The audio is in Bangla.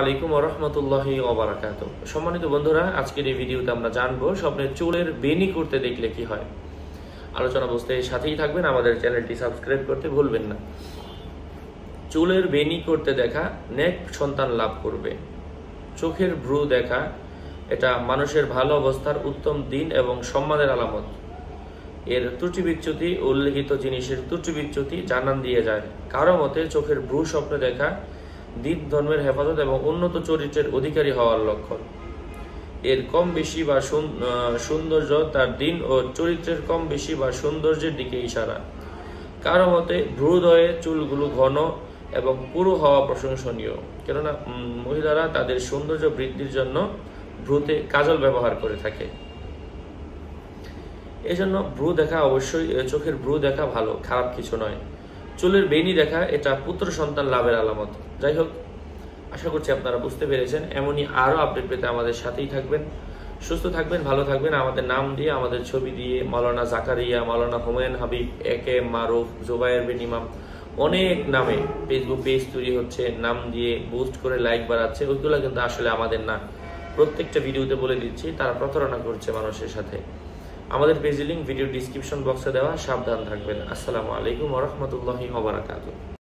আলাইকুম ওবরাকাত সম্মানিত বন্ধুরা, আজকের এই ভিডিওতে আমরা জানব স্বপ্নের চুলের বেনি করতে দেখলে কি হয়। আলোচনা বুঝতে সাথেই থাকবেন, আমাদের চ্যানেলটি সাবস্ক্রাইব করতে ভুলবেন না। চুলের বেনি করতে দেখা নেক সন্তান লাভ করবে। চোখের ভ্রু দেখা, এটা মানুষের ভালো অবস্থার উত্তম দিন এবং সম্মানের আলামত। এর ত্রুটি বিচ্যুতি উল্লেখিত জিনিসের ত্রুটি বিচ্যুতি জানান দিয়ে যায়। কারও মতে, চোখের ভ্রু স্বপ্নে দেখা দিন ধর্মের হেফাজত এবং উন্নত চরিত্রের অধিকারী হওয়ার লক্ষণ। এর কম বেশি বা সুন- সৌন্দর্য তার দিন ও চরিত্রের কম বেশি বা সৌন্দর্যের দিকে ইশারা। কারও মতে, ভ্রুদয়ে চুলগুলো ঘন এবং পুরো হওয়া প্রশংসনীয়। কেননা মহিলারা তাদের সৌন্দর্য বৃদ্ধির জন্য ভ্রুতে কাজল ব্যবহার করে থাকে। এজন্য ভ্রু দেখা অবশ্যই চোখের ভ্রু দেখা ভালো, খারাপ কিছু নয়। চুলের বেনি দেখা এটা পুত্র সন্তান লাভের আলামত। যাই হোক, আশা করছি আপনারা বুঝতে পেরেছেন। এমনই আরও আপডেট পেতে আমাদের সাথেই থাকবেন। সুস্থ থাকবেন, ভালো থাকবেন। আমাদের নাম দিয়ে, আমাদের ছবি দিয়ে মাওলানা জাকারিয়া, মাওলানা হুমায়ুন হাবিব, একে মারুফ, জোবায়ের বিন ইমাম, অনেক নামে ফেসবুক পেজ তৈরি হচ্ছে। নাম দিয়ে বুস্ট করে লাইক বাড়াচ্ছে। ওইগুলো কিন্তু আসলে আমাদের না। প্রত্যেকটা ভিডিওতে বলে দিচ্ছি, তারা প্রতারণা করছে মানুষের সাথে। আমাদের পেজের লিঙ্ক ভিডিও ডিসক্রিপশন বক্সে দেওয়া সাবধান থাকবেন। আসসালামু আলাইকুম ওরহমতুল্লাহি ওবরাকাতুহ